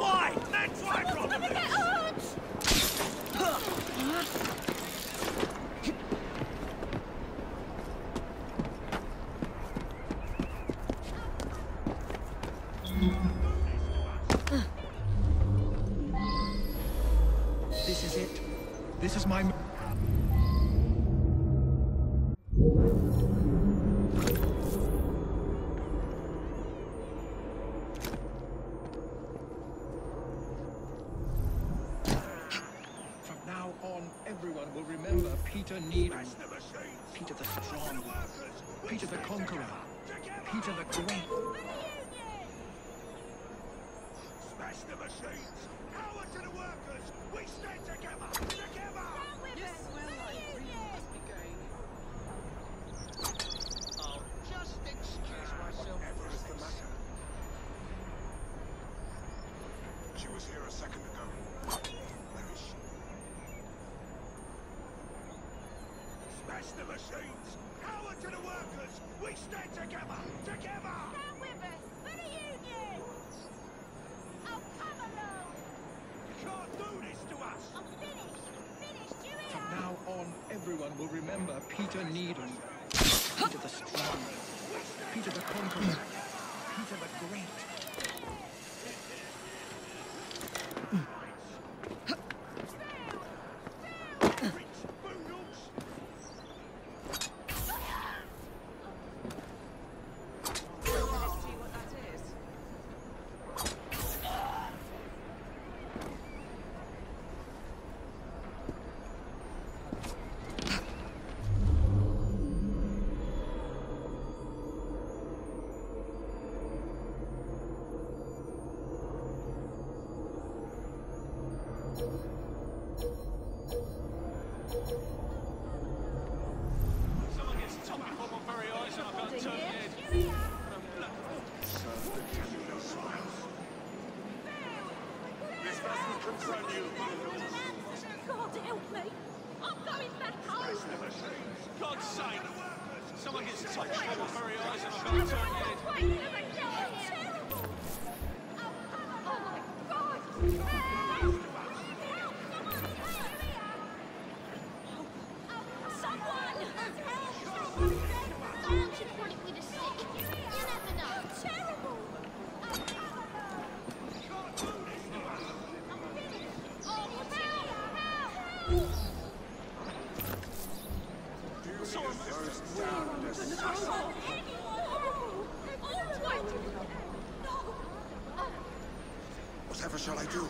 away! That's right, Gonna get hurt! This is it. This is my. Will remember Peter Needham. Peter the Strong. Peter the Conqueror. Peter the Great. Smash the machines! Power Smash the machines! Power to the workers! We stand together! Together! Stand with us for the Union! Oh, come along! You can't do this to us! I'm finished! Finished, you From now on, everyone will remember Peter Needham. Peter the Strong. Peter the Conqueror. Peter the Great. God's sake! Someone gets topped before my very eyes and I can't turn my head. Whatever shall I do?